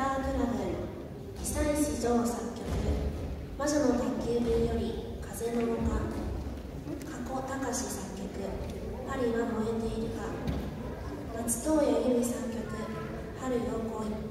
ター・クラブン久石譲作曲「魔女の宅急便」より「風の丘」加古隆作曲「パリは燃えているか」松任谷由実作曲「春陽光い。